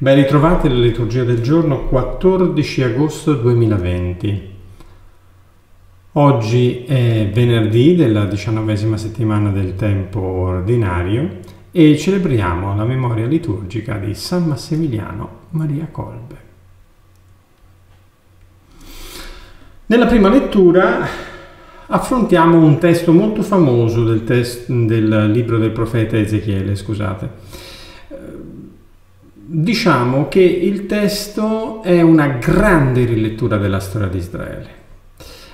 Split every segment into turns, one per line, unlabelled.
Ben ritrovate la liturgia del giorno 14 agosto 2020. Oggi è venerdì della diciannovesima settimana del tempo ordinario e celebriamo la memoria liturgica di San Massimiliano Maria Colbe. Nella prima lettura affrontiamo un testo molto famoso del, test, del libro del profeta Ezechiele, scusate diciamo che il testo è una grande rilettura della storia di Israele.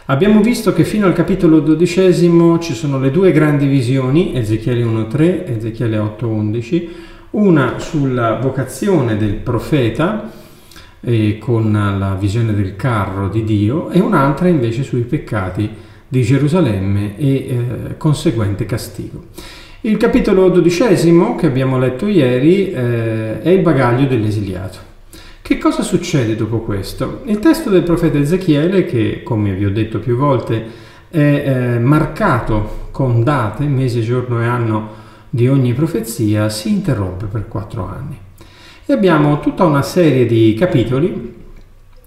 Abbiamo visto che fino al capitolo dodicesimo ci sono le due grandi visioni, Ezechiele 1.3 e Ezechiele 8.11, una sulla vocazione del profeta eh, con la visione del carro di Dio e un'altra invece sui peccati di Gerusalemme e eh, conseguente castigo. Il capitolo dodicesimo che abbiamo letto ieri eh, è il bagaglio dell'esiliato. Che cosa succede dopo questo? Il testo del profeta Ezechiele, che come vi ho detto più volte è eh, marcato con date, mese, giorno e anno di ogni profezia, si interrompe per quattro anni. E abbiamo tutta una serie di capitoli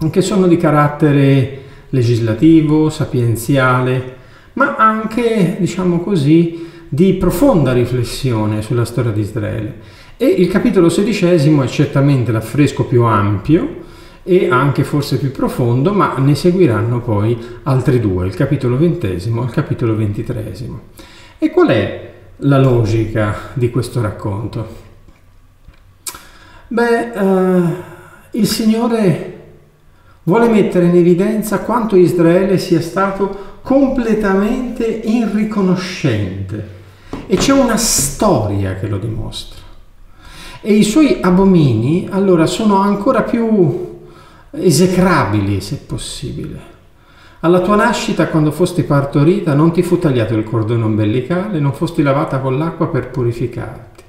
che sono di carattere legislativo, sapienziale, ma anche, diciamo così, di profonda riflessione sulla storia di Israele. E il capitolo sedicesimo è certamente l'affresco più ampio e anche forse più profondo, ma ne seguiranno poi altri due, il capitolo ventesimo e il capitolo ventitresimo. E qual è la logica di questo racconto? Beh, eh, il Signore vuole mettere in evidenza quanto Israele sia stato completamente irriconoscente e c'è una storia che lo dimostra. E i suoi abomini allora sono ancora più esecrabili, se possibile. Alla tua nascita, quando fosti partorita, non ti fu tagliato il cordone ombelicale, non fosti lavata con l'acqua per purificarti.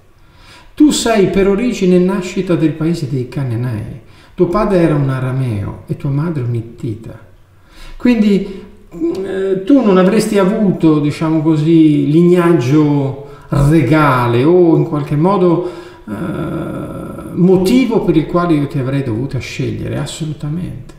Tu sei per origine nascita del paese dei Cananei. Tuo padre era un arameo e tua madre un'ittita. Quindi eh, tu non avresti avuto, diciamo così, lignaggio regale o in qualche modo eh, motivo per il quale io ti avrei dovuto scegliere, assolutamente.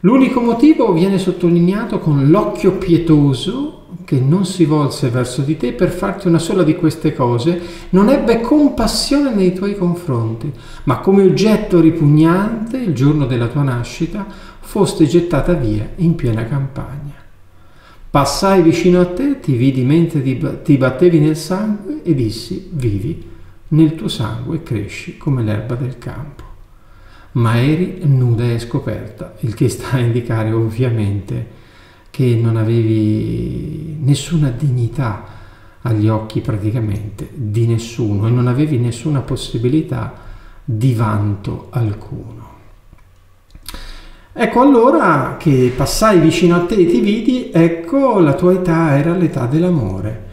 L'unico motivo viene sottolineato con l'occhio pietoso che non si volse verso di te per farti una sola di queste cose, non ebbe compassione nei tuoi confronti, ma come oggetto ripugnante il giorno della tua nascita foste gettata via in piena campagna. Passai vicino a te, ti vidi mentre ti battevi nel sangue e dissi, vivi, nel tuo sangue e cresci come l'erba del campo. Ma eri nuda e scoperta, il che sta a indicare ovviamente che non avevi nessuna dignità agli occhi praticamente di nessuno e non avevi nessuna possibilità di vanto alcuno. Ecco allora che passai vicino a te e ti vidi, ecco la tua età era l'età dell'amore.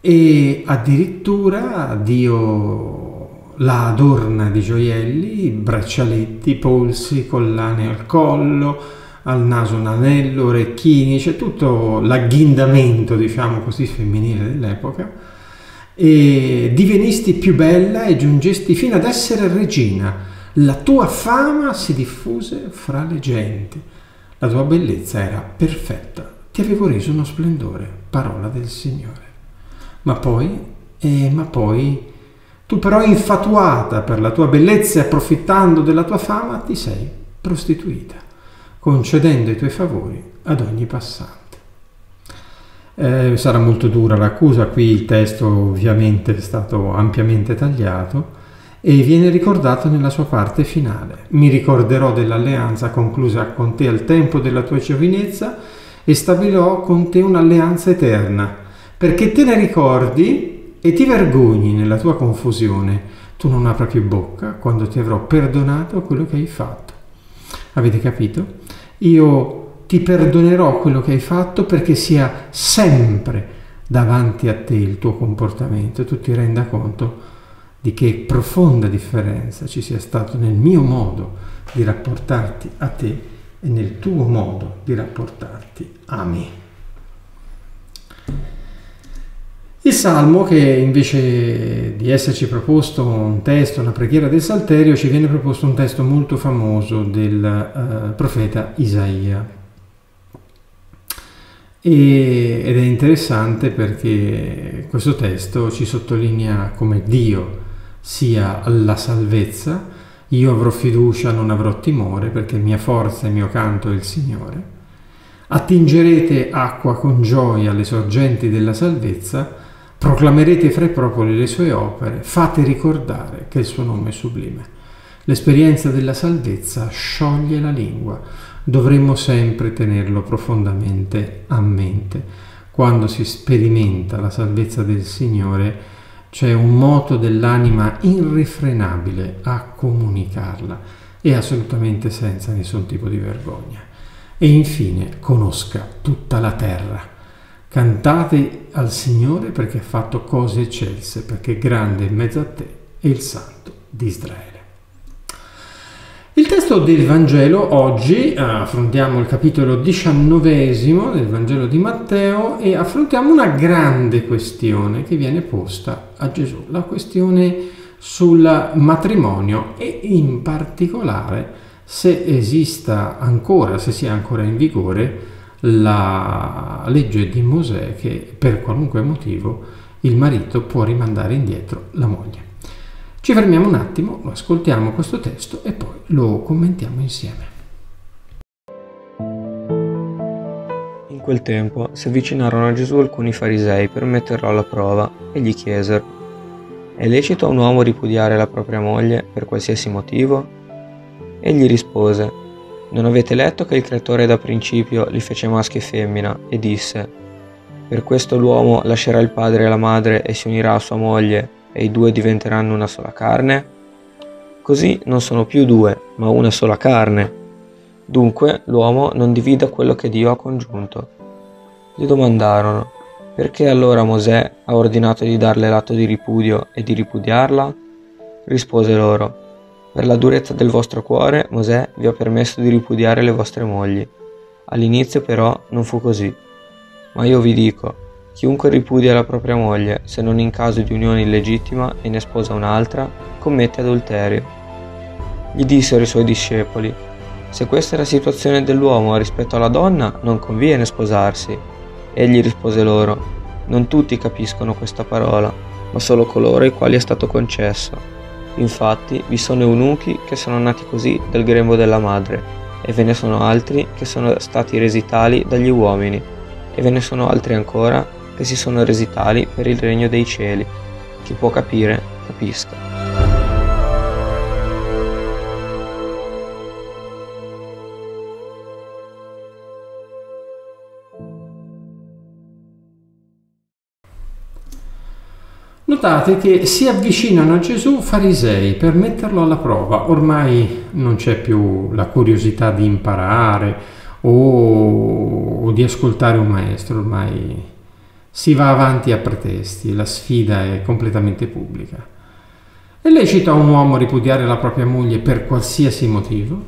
E addirittura Dio la adorna di gioielli, braccialetti, polsi, collane al collo, al naso un anello, orecchini, c'è tutto l'agghindamento, diciamo così, femminile dell'epoca. E divenisti più bella e giungesti fino ad essere regina la tua fama si diffuse fra le genti, la tua bellezza era perfetta, ti avevo reso uno splendore, parola del Signore. Ma poi, eh, ma poi, tu però infatuata per la tua bellezza e approfittando della tua fama, ti sei prostituita, concedendo i tuoi favori ad ogni passante. Eh, sarà molto dura l'accusa, qui il testo ovviamente è stato ampiamente tagliato, e viene ricordato nella sua parte finale. Mi ricorderò dell'alleanza conclusa con te al tempo della tua giovinezza e stabilirò con te un'alleanza eterna, perché te ne ricordi e ti vergogni nella tua confusione. Tu non apra più bocca quando ti avrò perdonato quello che hai fatto. Avete capito? Io ti perdonerò quello che hai fatto perché sia sempre davanti a te il tuo comportamento, tu ti renda conto di che profonda differenza ci sia stato nel mio modo di rapportarti a te e nel tuo modo di rapportarti a me. Il Salmo, che invece di esserci proposto un testo, una preghiera del Salterio, ci viene proposto un testo molto famoso del uh, profeta Isaia. E, ed è interessante perché questo testo ci sottolinea come Dio sia la salvezza, io avrò fiducia, non avrò timore, perché mia forza e mio canto è il Signore. Attingerete acqua con gioia alle sorgenti della salvezza, Proclamerete fra i popoli le sue opere, fate ricordare che il suo nome è sublime. L'esperienza della salvezza scioglie la lingua, dovremmo sempre tenerlo profondamente a mente. Quando si sperimenta la salvezza del Signore, c'è un moto dell'anima irrefrenabile a comunicarla e assolutamente senza nessun tipo di vergogna. E infine conosca tutta la terra Cantate al Signore perché ha fatto cose eccelse, perché grande in mezzo a te è il Santo di Israele. Il testo del Vangelo oggi eh, affrontiamo il capitolo diciannovesimo del Vangelo di Matteo e affrontiamo una grande questione che viene posta a Gesù, la questione sul matrimonio e in particolare se esista ancora, se sia ancora in vigore la legge di Mosè che per qualunque motivo il marito può rimandare indietro la moglie. Ci fermiamo un attimo, lo ascoltiamo questo testo e poi lo commentiamo insieme.
In quel tempo si avvicinarono a Gesù alcuni farisei per metterlo alla prova e gli chiesero, è lecito a un uomo ripudiare la propria moglie per qualsiasi motivo? Egli rispose, non avete letto che il creatore da principio li fece maschi e femmina e disse, per questo l'uomo lascerà il padre e la madre e si unirà a sua moglie e i due diventeranno una sola carne? Così non sono più due, ma una sola carne. Dunque l'uomo non divida quello che Dio ha congiunto. Gli domandarono, perché allora Mosè ha ordinato di darle l'atto di ripudio e di ripudiarla? Rispose loro, per la durezza del vostro cuore Mosè vi ha permesso di ripudiare le vostre mogli. All'inizio però non fu così. Ma io vi dico, chiunque ripudia la propria moglie, se non in caso di unione illegittima e ne sposa un'altra, commette adulterio. Gli dissero i suoi discepoli, se questa è la situazione dell'uomo rispetto alla donna, non conviene sposarsi. Egli rispose loro, non tutti capiscono questa parola, ma solo coloro ai quali è stato concesso Infatti vi sono eunuchi che sono nati così dal grembo della madre, e ve ne sono altri che sono stati resi tali dagli uomini, e ve ne sono altri ancora che si sono resi tali per il regno dei cieli. Chi può capire, capisca.
Notate che si avvicinano a Gesù farisei per metterlo alla prova. Ormai non c'è più la curiosità di imparare o, o di ascoltare un maestro, ormai si va avanti a pretesti, la sfida è completamente pubblica. È lecito a un uomo ripudiare la propria moglie per qualsiasi motivo?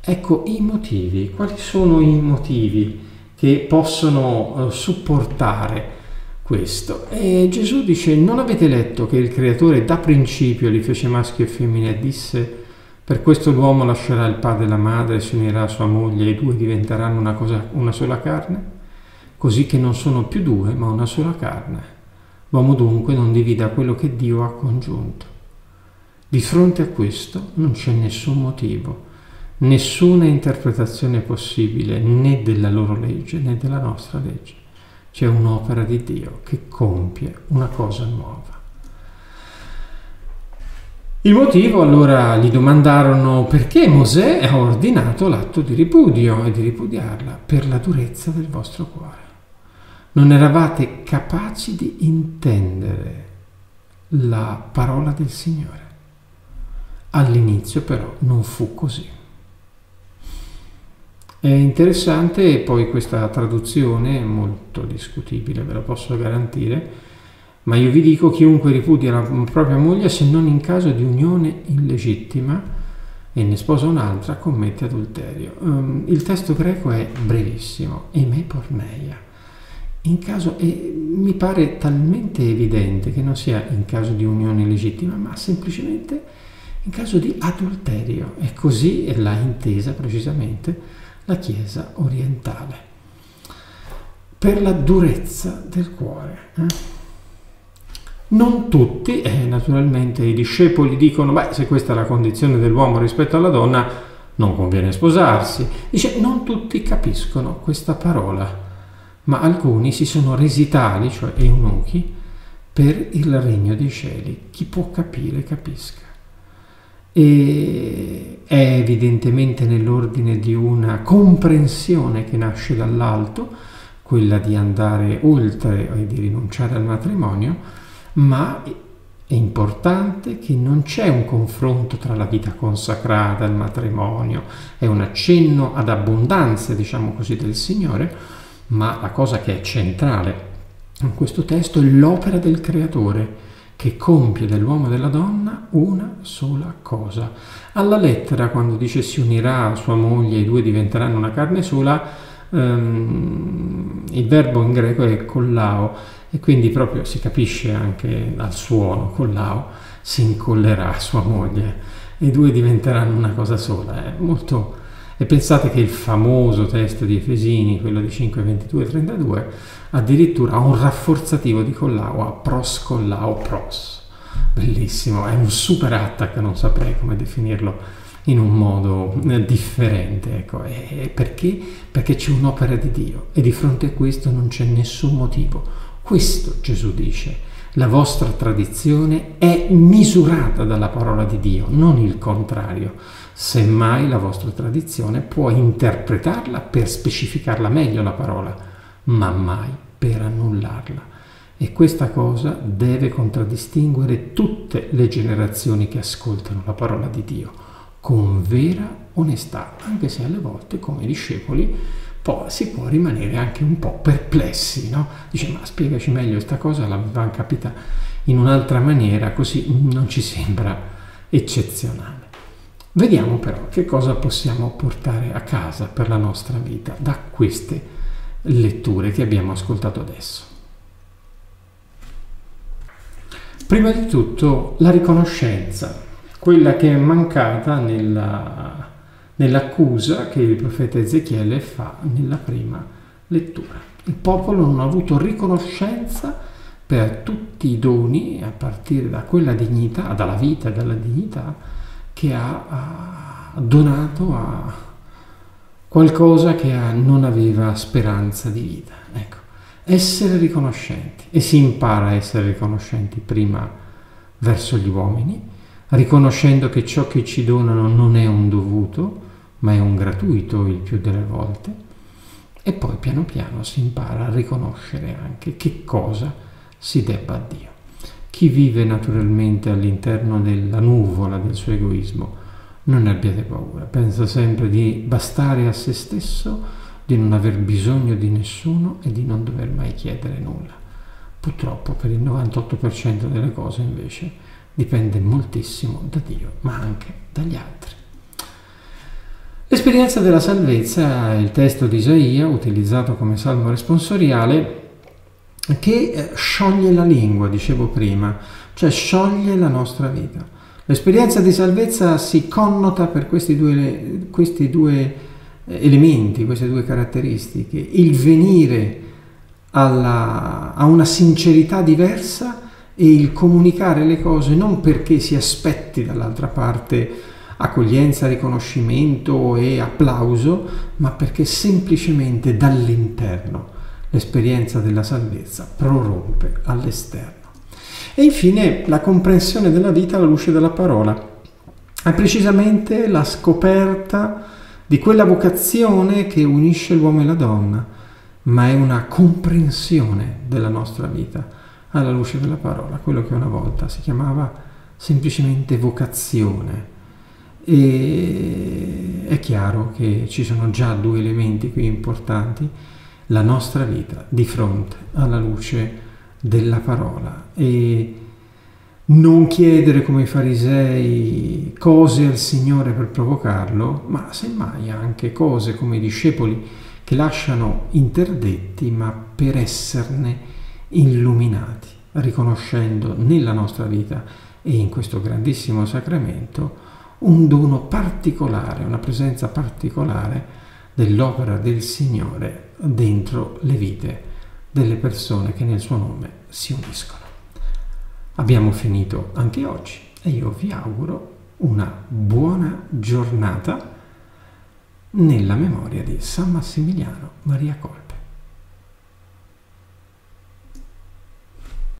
Ecco i motivi, quali sono i motivi che possono uh, supportare questo. E Gesù dice, non avete letto che il creatore da principio li fece maschi e femmine e disse, per questo l'uomo lascerà il padre e la madre, si unirà a sua moglie e i due diventeranno una, cosa, una sola carne? Così che non sono più due, ma una sola carne. L'uomo dunque non divida quello che Dio ha congiunto. Di fronte a questo non c'è nessun motivo, nessuna interpretazione possibile né della loro legge né della nostra legge c'è un'opera di Dio che compie una cosa nuova. Il motivo allora gli domandarono perché Mosè ha ordinato l'atto di ripudio e di ripudiarla per la durezza del vostro cuore. Non eravate capaci di intendere la parola del Signore. All'inizio però non fu così. È interessante poi questa traduzione, molto discutibile, ve lo posso garantire, ma io vi dico chiunque ripudia la propria moglie se non in caso di unione illegittima e ne sposa un'altra commette adulterio. Um, il testo greco è brevissimo, eme porneia. In caso, e mi pare talmente evidente che non sia in caso di unione legittima, ma semplicemente in caso di adulterio. E così l'ha intesa precisamente la Chiesa orientale. Per la durezza del cuore. Eh? Non tutti, eh, naturalmente i discepoli dicono, beh, se questa è la condizione dell'uomo rispetto alla donna, non conviene sposarsi. Dice, non tutti capiscono questa parola ma alcuni si sono resi tali, cioè eunuchi, per il regno dei cieli. Chi può capire, capisca. E è evidentemente nell'ordine di una comprensione che nasce dall'alto, quella di andare oltre e di rinunciare al matrimonio, ma è importante che non c'è un confronto tra la vita consacrata il matrimonio, è un accenno ad abbondanza, diciamo così, del Signore, ma la cosa che è centrale in questo testo è l'opera del creatore che compie dell'uomo e della donna una sola cosa. Alla lettera, quando dice si unirà a sua moglie e i due diventeranno una carne sola, ehm, il verbo in greco è collao e quindi proprio si capisce anche dal suono, collao, si incollerà a sua moglie e i due diventeranno una cosa sola. È molto e pensate che il famoso testo di Efesini, quello di 5, 22 e 32, addirittura ha un rafforzativo di collao a pros collao pros. Bellissimo, è un super attack, non saprei come definirlo in un modo eh, differente. Ecco. E perché? Perché c'è un'opera di Dio e di fronte a questo non c'è nessun motivo. Questo Gesù dice. La vostra tradizione è misurata dalla parola di Dio, non il contrario. Semmai la vostra tradizione può interpretarla per specificarla meglio la parola, ma mai per annullarla. E questa cosa deve contraddistinguere tutte le generazioni che ascoltano la parola di Dio con vera onestà, anche se alle volte come discepoli poi si può rimanere anche un po' perplessi, no? Dice ma spiegaci meglio questa cosa, l'avevamo capita in un'altra maniera, così non ci sembra eccezionale. Vediamo però che cosa possiamo portare a casa per la nostra vita da queste letture che abbiamo ascoltato adesso. Prima di tutto la riconoscenza, quella che è mancata nella, nell'accusa che il profeta Ezechiele fa nella prima lettura. Il popolo non ha avuto riconoscenza per tutti i doni, a partire da quella dignità, dalla vita e dalla dignità, che ha, donato a qualcosa che non aveva speranza di vita. Ecco, essere riconoscenti e si impara a essere riconoscenti prima verso gli uomini, riconoscendo che ciò che ci donano non è un dovuto, ma è un gratuito il più delle volte, e poi piano piano si impara a riconoscere anche che cosa si debba a Dio. Chi vive naturalmente all'interno della nuvola del suo egoismo, non ne abbiate paura, pensa sempre di bastare a se stesso, di non aver bisogno di nessuno e di non dover mai chiedere nulla. Purtroppo per il 98% delle cose invece dipende moltissimo da Dio, ma anche dagli altri. L'esperienza della salvezza è il testo di Isaia, utilizzato come salmo responsoriale, che eh, scioglie la lingua, dicevo prima, cioè scioglie la nostra vita. L'esperienza di salvezza si connota per questi due, questi due eh, elementi, queste due caratteristiche. Il venire alla, a una sincerità diversa e il comunicare le cose non perché si aspetti dall'altra parte accoglienza, riconoscimento e applauso, ma perché semplicemente dall'interno l'esperienza della salvezza prorompe all'esterno. E infine la comprensione della vita alla luce della parola. È precisamente la scoperta di quella vocazione che unisce l'uomo e la donna, ma è una comprensione della nostra vita alla luce della parola, quello che una volta si chiamava semplicemente vocazione. E è chiaro che ci sono già due elementi qui importanti la nostra vita di fronte alla luce della parola. E non chiedere come i farisei cose al Signore per provocarlo, ma semmai anche cose come i discepoli che lasciano interdetti ma per esserne illuminati, riconoscendo nella nostra vita e in questo grandissimo sacramento un dono particolare, una presenza particolare dell'opera del Signore dentro le vite delle persone che nel suo nome si uniscono. Abbiamo finito anche oggi e io vi auguro una buona giornata nella memoria di San Massimiliano Maria Colpi.